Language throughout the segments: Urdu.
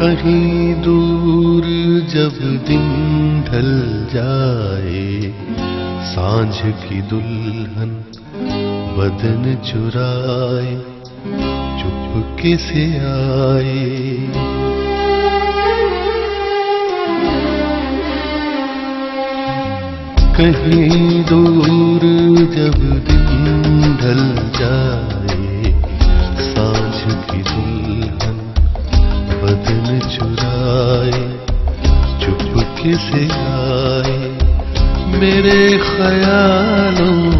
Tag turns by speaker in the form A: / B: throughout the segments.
A: کہیں دور جب دن ڈھل جائے، سانجھ کی دلہن بدن چرائے چپ سے آئے۔ کہیں دور جب دن ڈھل جائے چرائے چپ سے آئے، میرے خیالوں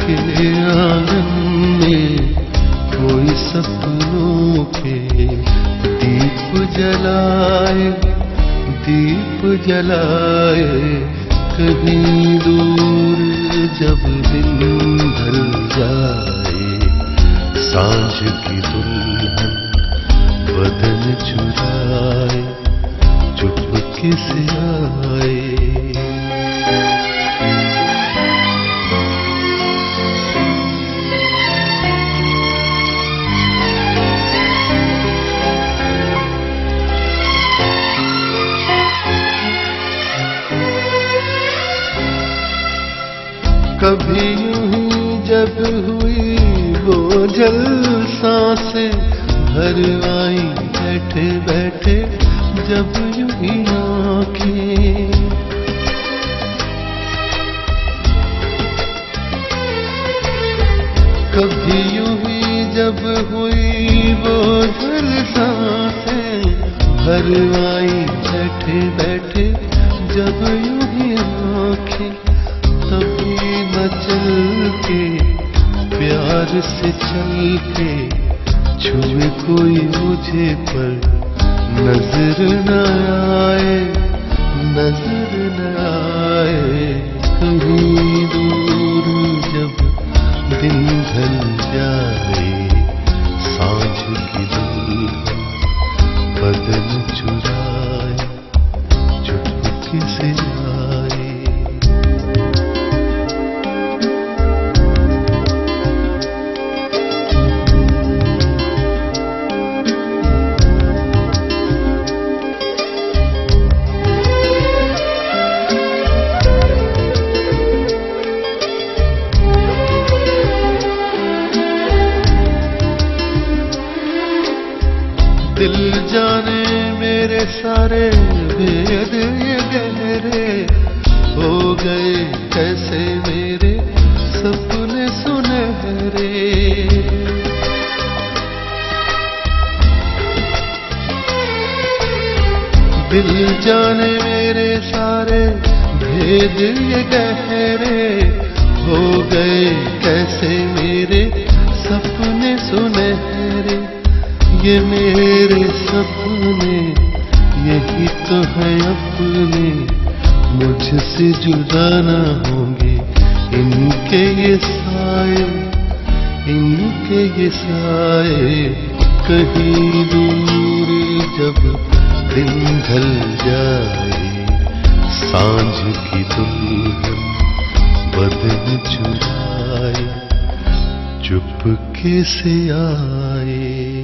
A: کے آنگن میں، کوئی سپنوں کے دیپ جلائے دیپ جلائے، کہیں دور جب دن ڈھل جائے سانجھ کی دلہن بدن چرائے چپ سے آئے کبھی یوں ہی جب ہوئی وہ جل سانسیں گھر آئی، بیٹھے بیٹھے جب یوں ہی آنکھیں۔ کبھی یوں ہی جب ہوئی وہ جل سانسیں۔ گھر آئی، بیٹھے بیٹھے جب یوں ہی آنکھیں۔ تبھی نہ چل کے، پیار سے چل کے چھوئے کوئی مجھے پر نظر نہ آئے، نظر نہ آئے۔ کہیں دور جب دن ڈھل جائے سانجھ کی دلہن بدن چرائے۔ چپ سے دل جانے میرے سارے بید یہ گہرے ہو گئے کیسے میرے سپنے سنہرے۔ دل جانے میرے سارے بھید یہ گہرے یہ میرے سپنے، یہی تو ہے اپنے۔ مجھ سے جدا نہ ہوں گے۔ ان کے یہ سائے، ان کے یہ سائے۔ کہیں دور جب دن ڈھل جائے، سانجھ کی دلہن بدن چرائے چپ کے سے آئے۔